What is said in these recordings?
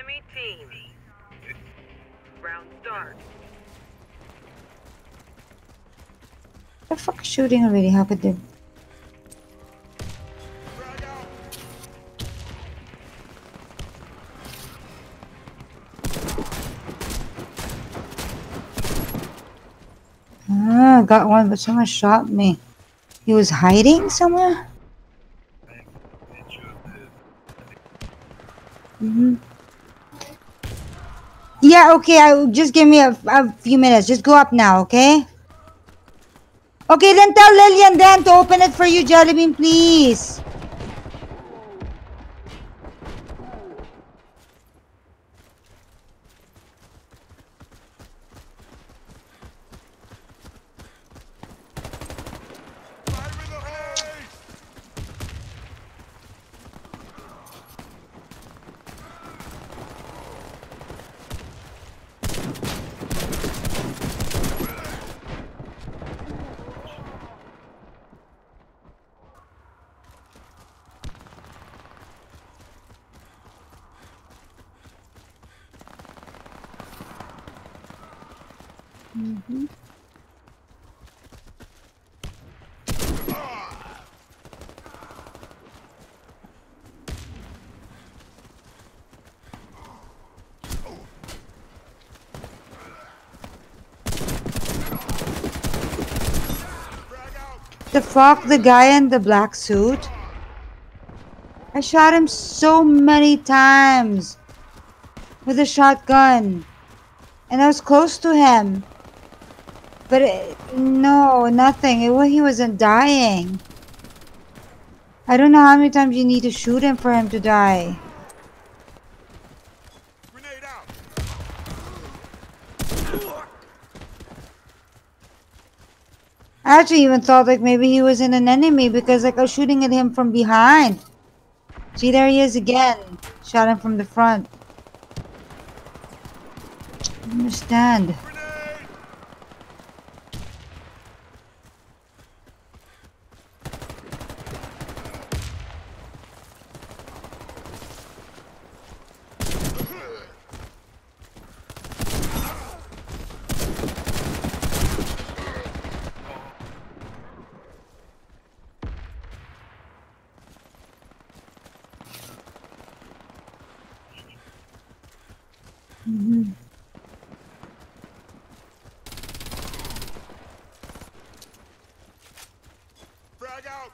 Enemy team. Round start. The fuck shooting already? Could they? Ah, got one, but someone shot me. He was hiding somewhere? Mm-hmm. Yeah, okay, I, just give me a, a few minutes. Just go up now, okay? Okay, then tell Lillian then to open it for you, Jellybean, please. Mm-hmm. The fuck? The guy in the black suit? I shot him so many times with a shotgun. And I was close to him. But it, no, nothing. It, he wasn't dying. I don't know how many times you need to shoot him for him to die. I actually even thought like maybe he was in an enemy because like I was shooting at him from behind. See, there he is again. Shot him from the front. I understand. Mhm. Frag out!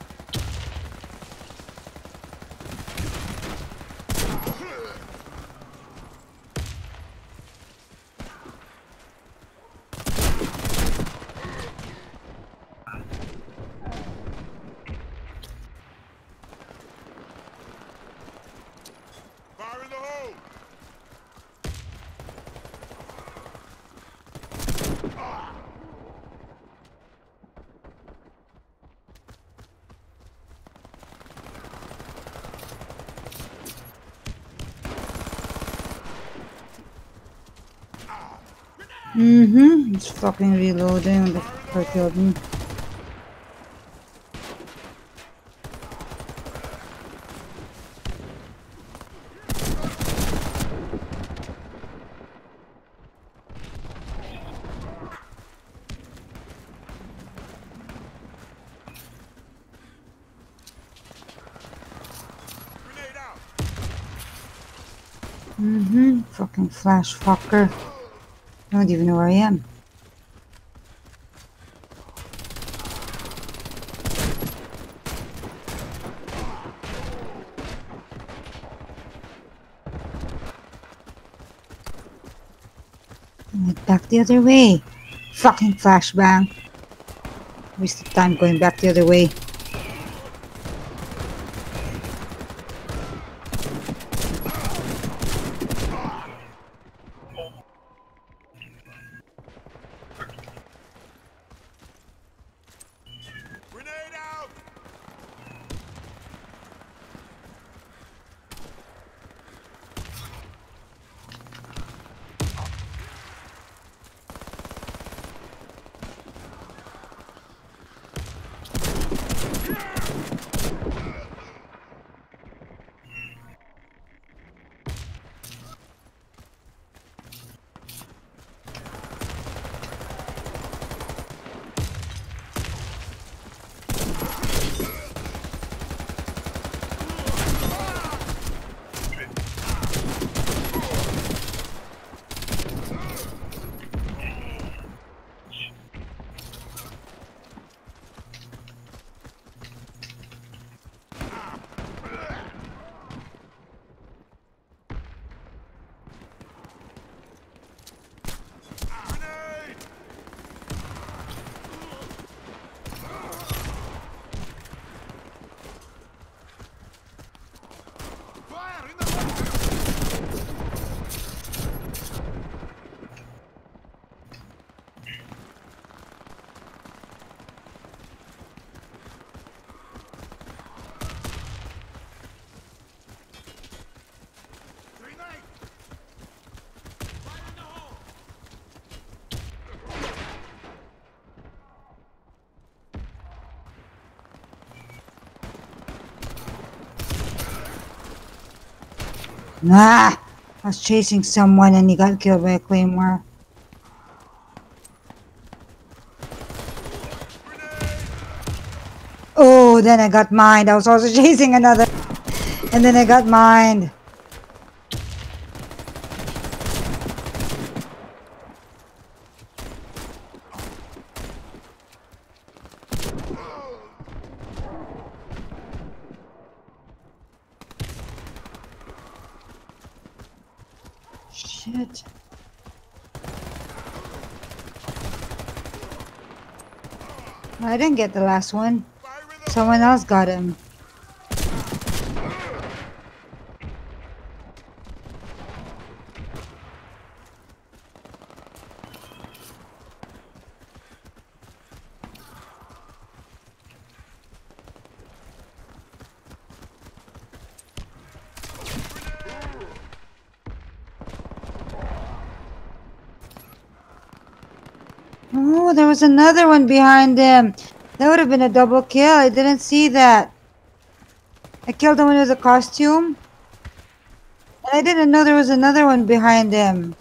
Fire in the hole! Mm-hmm. It's fucking reloading. Fuck killed me. Mm-hmm. Fucking flash fucker. I don't even know where I am. Went back the other way. Fucking flashbang. Waste of time going back the other way. Nah, I was chasing someone and he got killed by a claymore. Oh, then I got mined. I was also chasing another. And then I got mined. Shit. I didn't get the last one. Someone else got him. Oh, there was another one behind him. That would have been a double kill. I didn't see that. I killed the one with the costume. And I didn't know there was another one behind him.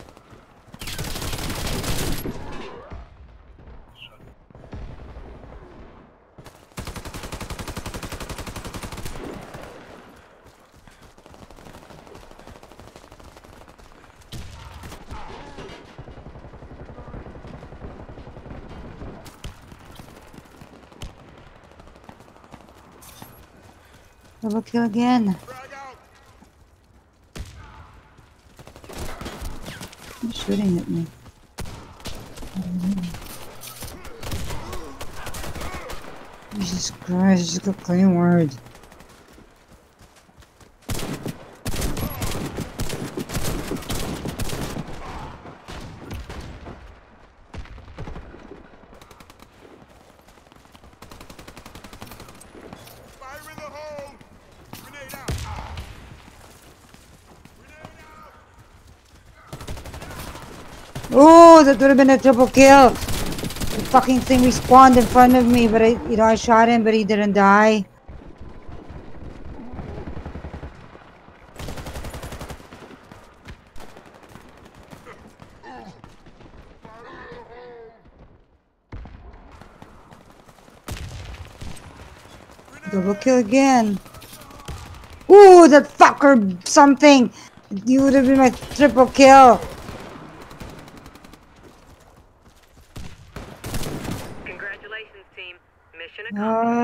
Double kill again. Who's shooting at me? Jesus Christ, just got clean word. Fire in the hole. Oh, that would have been a triple kill. The fucking thing respawned in front of me, but I, you know, I shot him, but he didn't die. Double kill again. That fucker something. You would have been my triple kill. Congratulations, team. Mission accomplished. Uh,